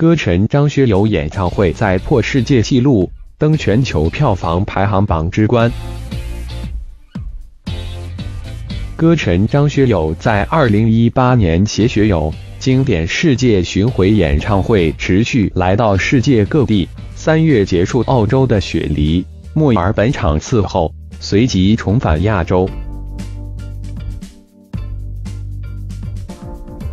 歌神张学友演唱会再破世界纪录，登全球票房排行榜之冠。歌神张学友在二零一八年携学友经典世界巡回演唱会持续来到世界各地，三月结束澳洲的雪梨，墨尔本场次后，随即重返亚洲。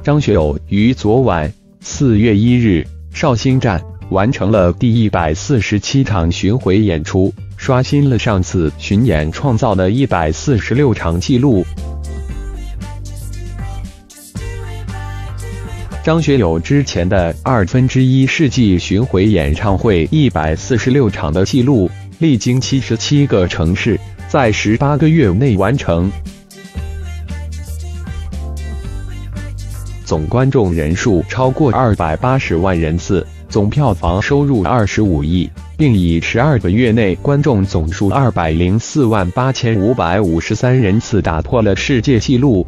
张学友于昨晚四月一日。绍兴站完成了第一百四十七场巡回演出，刷新了上次巡演创造的一百四十六场纪录。张学友之前的二分之一世纪巡回演唱会一百四十六场的记录，历经七十七个城市，在十八个月内完成，总观众人数超过二百八十万人次。总票房收入二十五亿，并以十二个月内观众总数二百零四万八千五百五十三人次打破了世界纪录。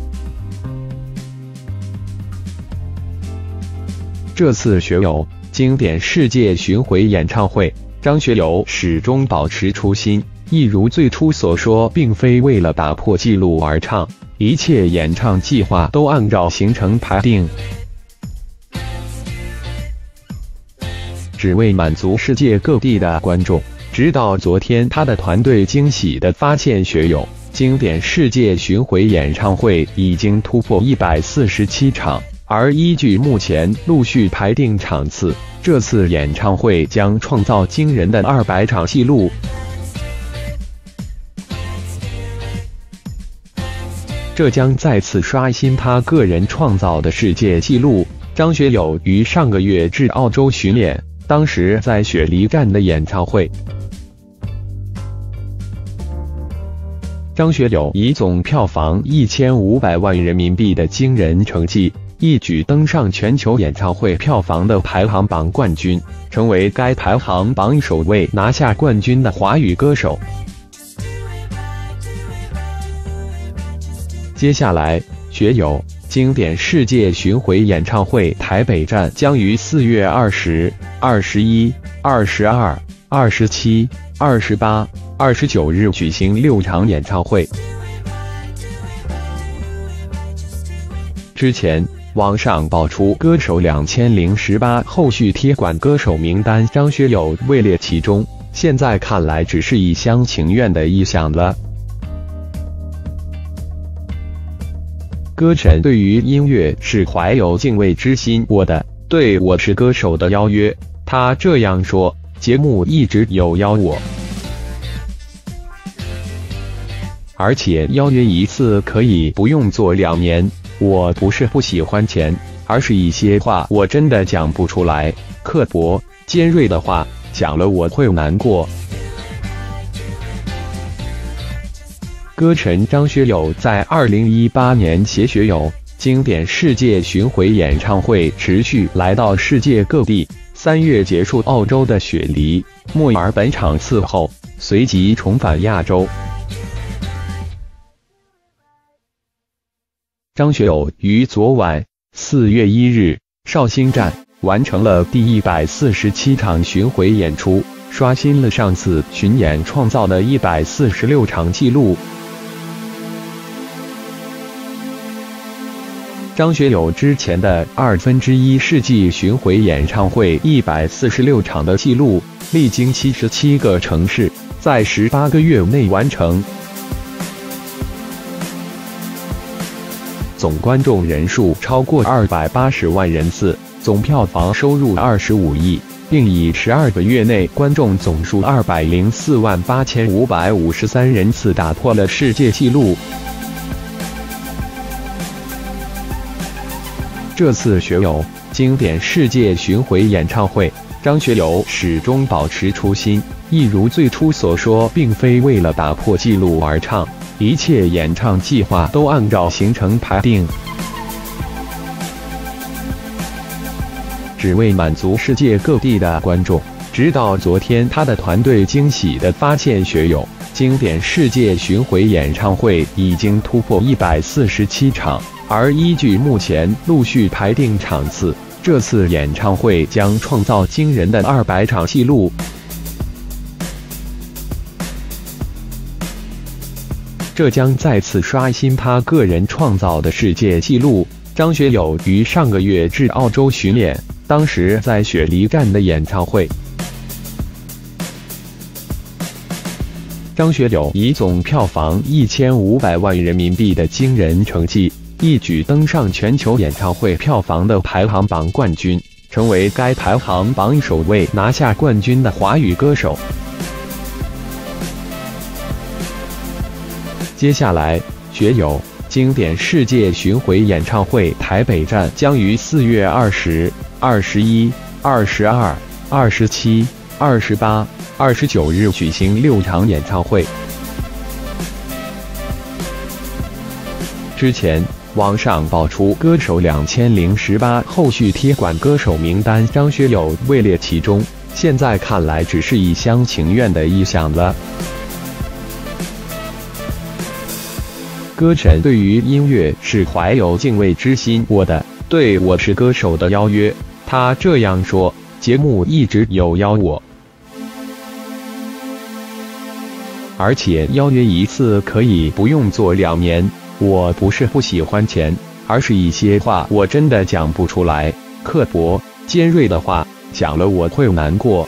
这次学友经典世界巡回演唱会，张学友始终保持初心，一如最初所说，并非为了打破纪录而唱，一切演唱计划都按照行程排定。只为满足世界各地的观众。直到昨天，他的团队惊喜地发现，学友经典世界巡回演唱会已经突破一百四十七场，而依据目前陆续排定场次，这次演唱会将创造惊人的二百场纪录。这将再次刷新他个人创造的世界纪录。张学友于上个月至澳洲巡演。当时在雪梨站的演唱会，张学友以总票房一千五百万人民币的惊人成绩，一举登上全球演唱会票房的排行榜冠军，成为该排行榜首位拿下冠军的华语歌手。接下来，学友。经典世界巡回演唱会台北站将于四月二十二、十一、二十二、二十七、二十八、二十九日举行六场演唱会。之前网上爆出歌手两千零十八后续贴管歌手名单，张学友位列其中，现在看来只是一厢情愿的臆想了。歌神对于音乐是怀有敬畏之心。我的对我是歌手的邀约，他这样说。节目一直有邀我，而且邀约一次可以不用做两年。我不是不喜欢钱，而是一些话我真的讲不出来，刻薄尖锐的话讲了我会难过。歌神张学友在二零一八年携学友经典世界巡回演唱会持续来到世界各地，三月结束澳洲的雪梨、墨尔本场次后，随即重返亚洲。张学友于昨晚四月一日绍兴站完成了第一百四十七场巡回演出，刷新了上次巡演创造的一百四十六场纪录。张学友之前的二分之一世纪巡回演唱会一百四十六场的记录，历经七十七个城市，在十八个月内完成，总观众人数超过二百八十万人次，总票房收入二十五亿，并以十二个月内观众总数二百零四万八千五百五十三人次打破了世界纪录。这次学友经典世界巡回演唱会，张学友始终保持初心，一如最初所说，并非为了打破纪录而唱，一切演唱计划都按照行程排定，只为满足世界各地的观众。直到昨天，他的团队惊喜地发现，学友经典世界巡回演唱会已经突破一百四十七场。而依据目前陆续排定场次，这次演唱会将创造惊人的二百场纪录。这将再次刷新他个人创造的世界纪录。张学友于上个月至澳洲巡演，当时在雪梨站的演唱会，张学友以总票房一千五百万人民币的惊人成绩，一举登上全球演唱会票房的排行榜冠军，成为该排行榜首位拿下冠军的华语歌手。接下来，学友经典世界巡回演唱会台北站将于四月二十二、十一、二十二、二十七、二十八、二十九日举行六场演唱会。之前，网上爆出歌手两千零十八后续贴管歌手名单，张学友位列其中。现在看来，只是一厢情愿的臆想了。歌神对于音乐是怀有敬畏之心。我的对我是歌手的邀约，他这样说。节目一直有邀我，而且邀约一次可以不用做两年。我不是不喜欢钱，而是一些话我真的讲不出来，刻薄尖锐的话讲了我会难过。